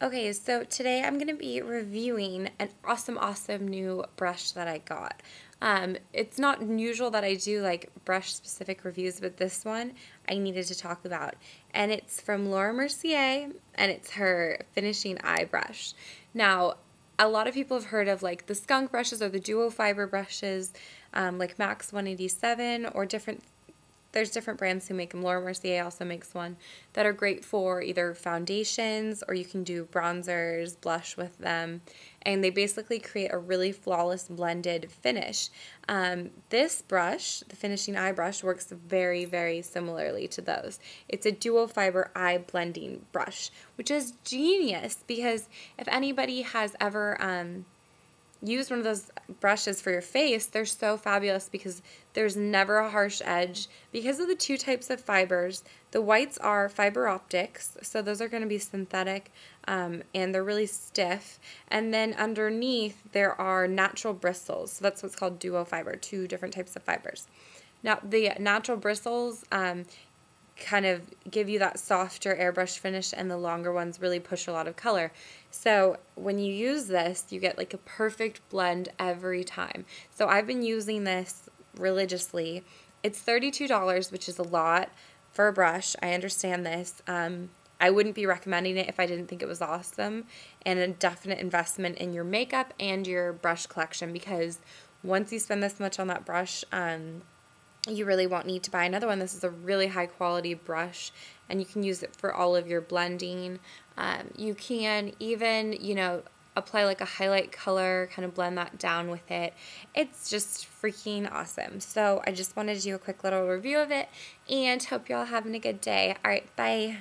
Okay, so today I'm going to be reviewing an awesome, awesome new brush that I got. Um, it's not usual that I do like brush specific reviews, but this one I needed to talk about. And it's from Laura Mercier, and it's her finishing eye brush. Now, a lot of people have heard of like the skunk brushes or the duo fiber brushes, um, like MAC's 187 or different there's different brands who make them. Laura Mercier also makes one that are great for either foundations or you can do bronzers, blush with them, and they basically create a really flawless blended finish. Um, this brush, the finishing eye brush, works very, very similarly to those. It's a dual fiber eye blending brush, which is genius because if anybody has ever um, use one of those brushes for your face, they're so fabulous because there's never a harsh edge. Because of the two types of fibers, the whites are fiber optics, so those are going to be synthetic um, and they're really stiff. And then underneath, there are natural bristles. So that's what's called duo fiber, two different types of fibers. Now, the natural bristles, um, kind of give you that softer airbrush finish and the longer ones really push a lot of color. So when you use this, you get like a perfect blend every time. So I've been using this religiously. It's $32, which is a lot for a brush. I understand this. Um, I wouldn't be recommending it if I didn't think it was awesome and a definite investment in your makeup and your brush collection because once you spend this much on that brush, um, you really won't need to buy another one. This is a really high quality brush and you can use it for all of your blending. Um, you can even, you know, apply like a highlight color, kind of blend that down with it. It's just freaking awesome. So I just wanted to do a quick little review of it and hope y'all having a good day. All right, bye.